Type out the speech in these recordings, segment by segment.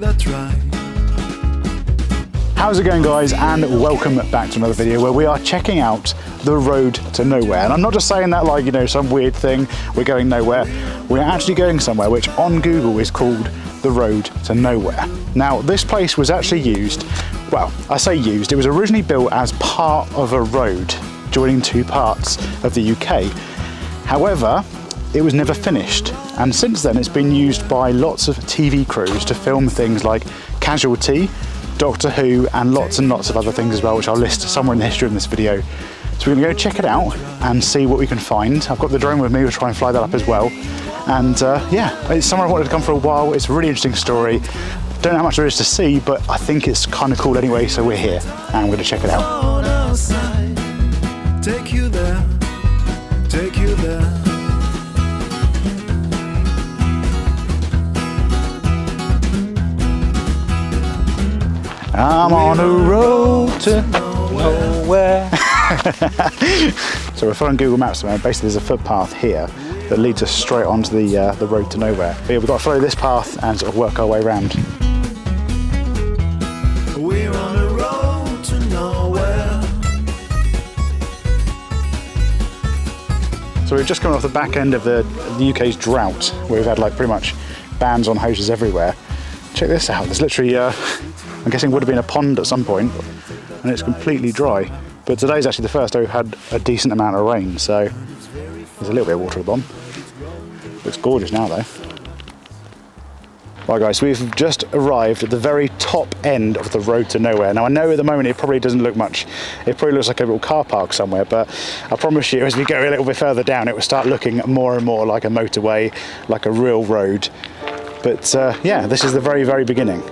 We'll take that ride. How's it going guys and welcome back to another video where we are checking out the road to nowhere. And I'm not just saying that like you know some weird thing we're going nowhere. We're actually going somewhere which on Google is called the road to nowhere. Now this place was actually used well I say used it was originally built as part of a road joining two parts of the UK however it was never finished and since then it's been used by lots of TV crews to film things like Casualty Doctor Who, and lots and lots of other things as well, which I'll list somewhere in the history of this video. So we're gonna go check it out and see what we can find. I've got the drone with me, we'll try and fly that up as well. And uh, yeah, it's somewhere I wanted to come for a while. It's a really interesting story. Don't know how much there is to see, but I think it's kind of cool anyway, so we're here and we're gonna check it out. I'm on a road to nowhere. so we're following Google Maps, man. Basically, there's a footpath here that leads us straight onto the uh, the road to nowhere. But yeah, we've got to follow this path and sort of work our way around. We're on a road to nowhere. So we've just come off the back end of the, the UK's drought, where we've had like pretty much bans on hoses everywhere. Check this out. There's literally, uh, I'm guessing would have been a pond at some point, and it's completely dry. But today's actually the first day we've had a decent amount of rain, so there's a little bit of water at the bottom. Looks gorgeous now though. Right guys, so we've just arrived at the very top end of the road to nowhere. Now I know at the moment it probably doesn't look much, it probably looks like a little car park somewhere, but I promise you as we go a little bit further down it will start looking more and more like a motorway, like a real road. But uh, yeah, this is the very, very beginning.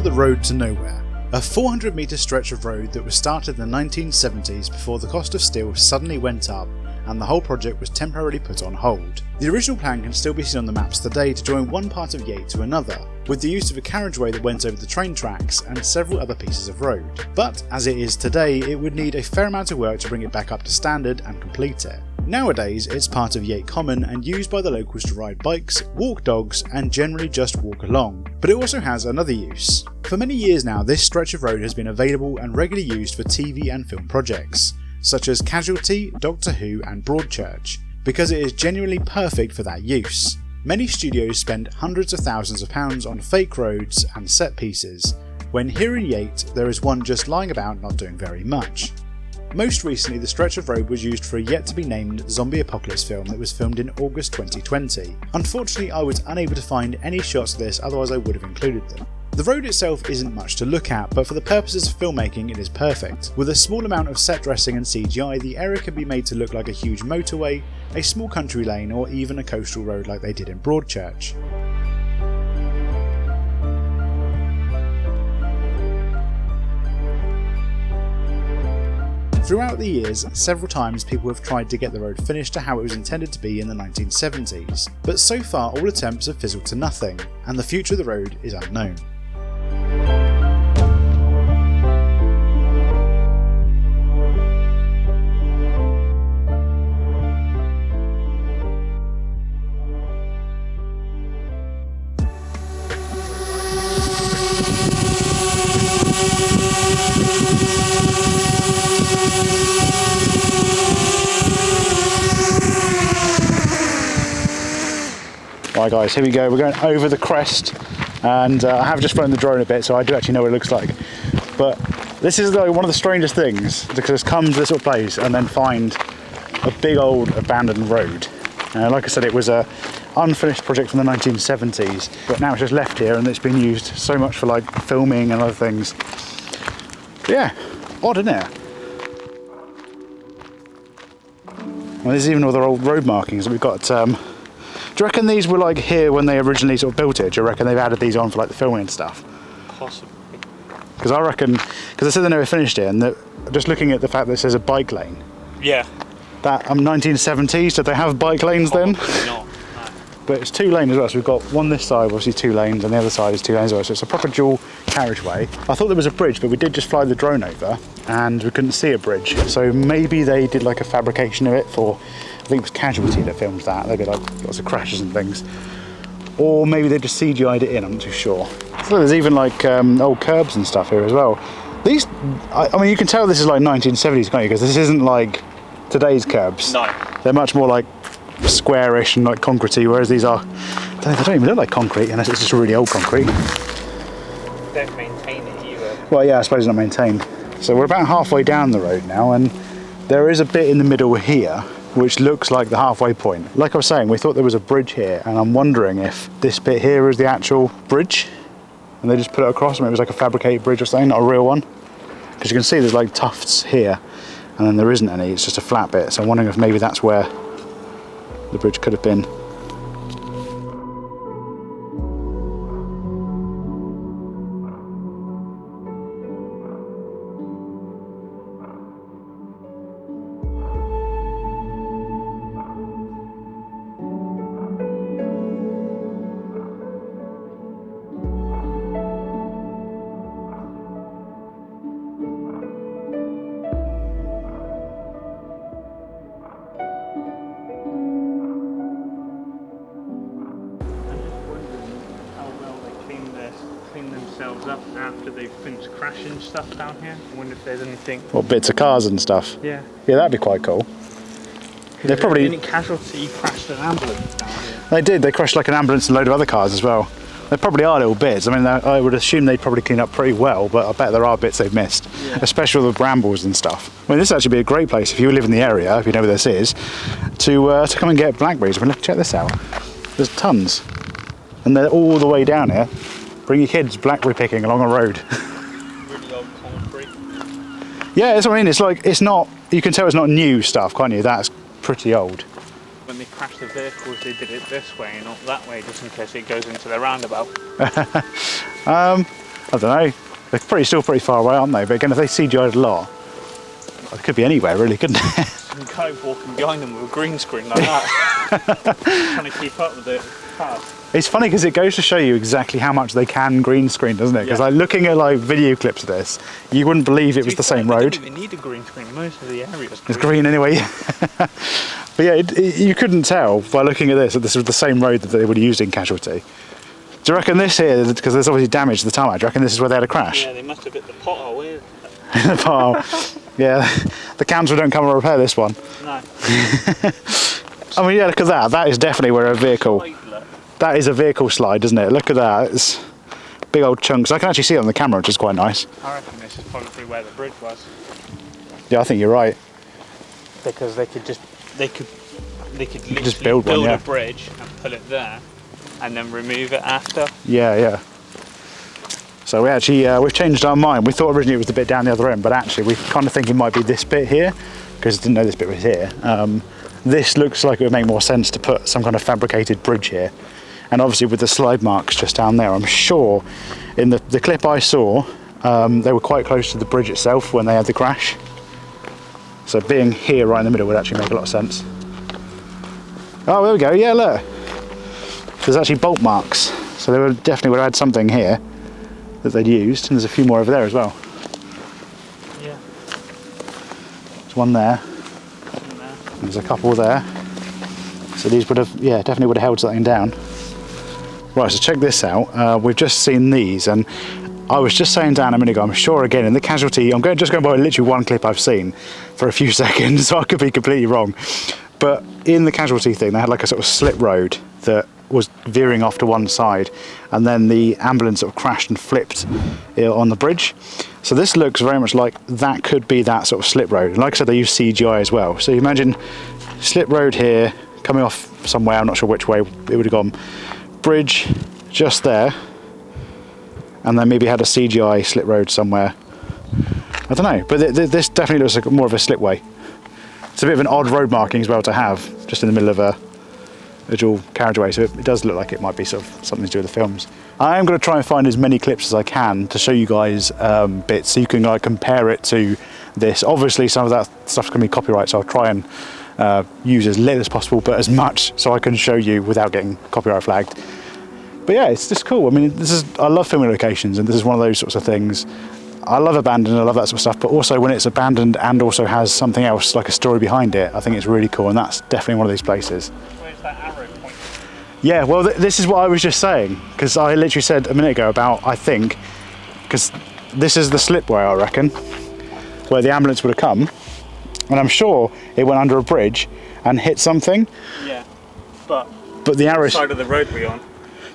The Road to Nowhere, a 400 metre stretch of road that was started in the 1970s before the cost of steel suddenly went up and the whole project was temporarily put on hold. The original plan can still be seen on the maps today to join one part of Yate to another, with the use of a carriageway that went over the train tracks and several other pieces of road. But as it is today, it would need a fair amount of work to bring it back up to standard and complete it. Nowadays, it's part of Yate Common and used by the locals to ride bikes, walk dogs, and generally just walk along. But it also has another use. For many years now, this stretch of road has been available and regularly used for TV and film projects, such as Casualty, Doctor Who, and Broadchurch, because it is genuinely perfect for that use. Many studios spend hundreds of thousands of pounds on fake roads and set pieces, when here in Yate there is one just lying about not doing very much. Most recently, the stretch of road was used for a yet to be named zombie apocalypse film that was filmed in August 2020. Unfortunately, I was unable to find any shots of this, otherwise, I would have included them. The road itself isn't much to look at, but for the purposes of filmmaking, it is perfect. With a small amount of set dressing and CGI, the area can be made to look like a huge motorway, a small country lane, or even a coastal road like they did in Broadchurch. Throughout the years, several times people have tried to get the road finished to how it was intended to be in the 1970s, but so far all attempts have fizzled to nothing, and the future of the road is unknown. Right guys, here we go. We're going over the crest and uh, I have just flown the drone a bit, so I do actually know what it looks like. But this is like one of the strangest things because come to this sort of place and then find a big old abandoned road. Like I said, it was a unfinished project from the 1970s, but now it's just left here and it's been used so much for like filming and other things. But yeah, odd, isn't it? Well, there's even other old road markings we've got. Um, do you reckon these were like here when they originally sort of built it? Do you reckon they've added these on for like the filming and stuff? Possibly. Because I reckon, because I said they never finished it, and that just looking at the fact that it says a bike lane, Yeah. that I'm um, 1970s, did they have bike lanes then? Not. No. But it's two lane as well, so we've got one this side, obviously two lanes, and the other side is two lanes as well, so it's a proper dual carriageway. I thought there was a bridge, but we did just fly the drone over, and we couldn't see a bridge. So maybe they did like a fabrication of it for, I think it was Casualty that filmed that, they did like lots of crashes and things. Or maybe they just CGI'd it in, I'm not too sure. So there's even like um, old curbs and stuff here as well. These, I, I mean, you can tell this is like 1970s, can't you? Because this isn't like today's curbs. No. They're much more like squarish and like concretey, whereas these are, they don't even look like concrete unless it's just really old concrete. Don't maintain it either. Well, yeah, I suppose it's not maintained. So we're about halfway down the road now, and there is a bit in the middle here which looks like the halfway point. Like I was saying, we thought there was a bridge here, and I'm wondering if this bit here is the actual bridge, and they just put it across, maybe it was like a fabricated bridge or something, not a real one. Because you can see there's like tufts here, and then there isn't any, it's just a flat bit. So I'm wondering if maybe that's where the bridge could have been. Stuff down here. I wonder if there's anything. Or bits of cars and stuff. Yeah. Yeah, that'd be quite cool. They probably Any casualty crashed an ambulance down here. they did. They crashed like an ambulance and a load of other cars as well. There probably are little bits. I mean, I I would assume they'd probably clean up pretty well, but I bet there are bits they've missed, Yeah. especially with the brambles and stuff. I mean, this would actually be a great place if you live in the area, if you know where this is, to uh, to come and get blackberries. I mean, look, check this out. There's tons, and they're all the way down here. Bring your kids blackberry picking along a road. Really old concrete. yeah, that's what I mean. It's like it's not. You can tell it's not new stuff, can't you? That's pretty old. When they crashed the vehicles, they did it this way and not that way, just in case it goes into the roundabout. Um, I don't know. They're pretty still pretty far away, aren't they? But again, if they CGI'd a lot, it could be anywhere, really, couldn't it? Some guy walking behind them with a green screen like that, trying to keep up with the car. It's funny because it goes to show you exactly how much they can green screen, doesn't it? Because Yeah. like looking at like video clips of this, you wouldn't believe it was the same fair, they road. Don't need a green screen. Most of the areas. It's green anyway. but yeah, it, it, you couldn't tell by looking at this that this was the same road that they would have used in Casualty. Do you reckon this here, because there's obviously damage to the tarmac, do you reckon this is where they had a crash? Yeah, they must have hit the pothole here. oh, yeah, the council don't come and repair this one. No. I mean, yeah, look at that. That is definitely where a vehicle. That is a vehicle slide, isn't it? Look at that. It's big old chunks. I can actually see it on the camera, which is quite nice. I reckon this is probably where the bridge was. Yeah, I think you're right. Because they could just, they could, they could literally just build one, yeah. a bridge and put it there, and then remove it after. Yeah, yeah. So we actually uh, we've changed our mind. We thought originally it was the bit down the other end, but actually we kind of think it might be this bit here because I didn't know this bit was here. Um, this looks like it would make more sense to put some kind of fabricated bridge here, and obviously with the slide marks just down there, I'm sure in the the clip I saw um, they were quite close to the bridge itself when they had the crash. So being here right in the middle would actually make a lot of sense. Oh, there we go. Yeah, look. There's actually bolt marks, so they would definitely would have had something here that they'd used, and there's a few more over there as well. Yeah. There's one there, and there. there's a couple there. So these would have, yeah, definitely would have held something down. Right, so check this out. Uh, we've just seen these, and I was just saying down a minute ago, I'm sure again in the casualty, I'm going, just going by literally one clip I've seen for a few seconds, so I could be completely wrong. But in the casualty thing, they had like a sort of slip road that was veering off to one side, and then the ambulance sort of crashed and flipped uh, on the bridge. So this looks very much like that could be that sort of slip road. Like I said, they use CGI as well. So you imagine slip road here, coming off somewhere, I'm not sure which way it would have gone. Bridge just there, and then maybe had a CGI slip road somewhere. I don't know, but th th this definitely looks like more of a slipway. It's a bit of an odd road marking as well to have, just in the middle of a, a dual carriageway, so it, it does look like it might be sort of something to do with the films. I am going to try and find as many clips as I can to show you guys um, bits, so you can like compare it to this. Obviously, some of that stuff's going to be copyright, so I'll try and uh, use as little as possible, but as much so I can show you without getting copyright flagged but yeah, it's just cool. I mean, this is I love filming locations, and this is one of those sorts of things. I love abandoned, I love that sort of stuff, but also when it's abandoned and also has something else like a story behind it, I think it's really cool, and that's definitely one of these places. Where's that arrow point? Yeah, well, th this is what I was just saying because I literally said a minute ago about I think because this is the slipway, I reckon, where the ambulance would have come, and I'm sure it went under a bridge and hit something, Yeah, but but the arrow. side of the road we on.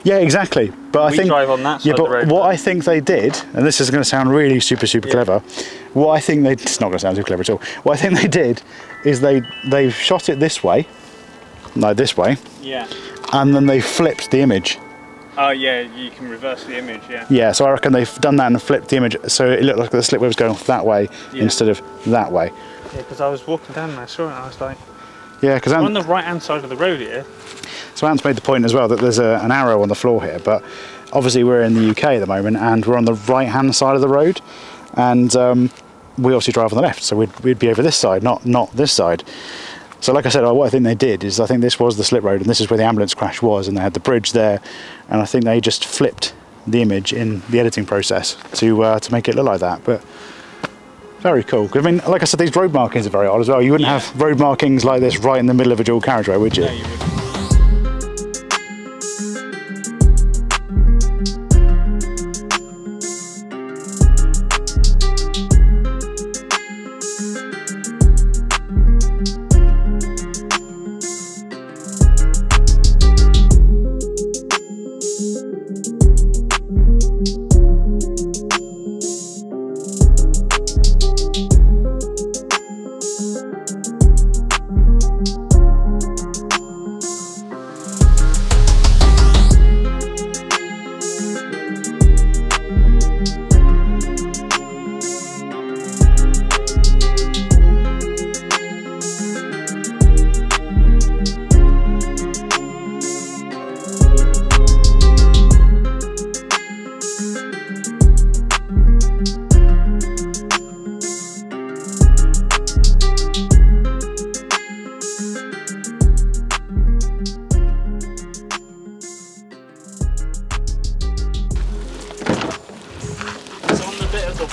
Yeah, exactly. But I think drive on that yeah, but of the road. what I think they did, and this is going to sound really super super Yeah. clever. What I think they it's not going to sound too clever at all. What I think they did is they they shot it this way, no this way, Yeah. and then they flipped the image. Oh yeah, you can reverse the image. Yeah. Yeah, so I reckon they've done that and flipped the image so it looked like the slipway was going that way Yeah. instead of that way. Yeah, because I was walking down and I saw it. and I was like, Yeah, because I'm on the right hand side of the road here. So Ant's made the point as well that there's a, an arrow on the floor here, but obviously we're in the UK at the moment and we're on the right hand side of the road and um, we obviously drive on the left, so we'd, we'd be over this side, not, not this side. So like I said, what I think they did is I think this was the slip road and this is where the ambulance crash was and they had the bridge there and I think they just flipped the image in the editing process to uh, to make it look like that. But very cool. I mean, like I said, these road markings are very odd as well. You wouldn't Yeah. have road markings like this right in the middle of a dual carriageway, would you? No, you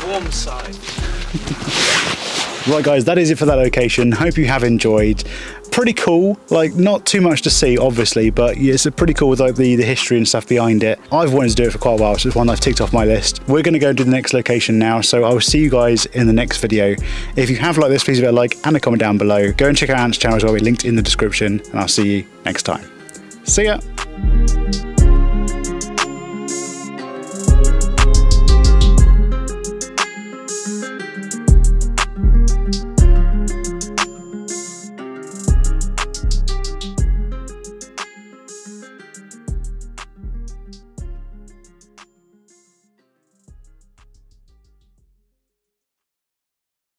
warm side. Right, guys, that is it for that location. Hope you have enjoyed. Pretty cool, like not too much to see, obviously, but yeah, it's a pretty cool with like the, the history and stuff behind it. I've wanted to do it for quite a while, so it's one I've ticked off my list. We're going to go to the next location now, so I will see you guys in the next video. If you have liked this, please leave a like and a comment down below. Go and check out Ant's channel as well, we linked in the description, and I'll see you next time. See ya!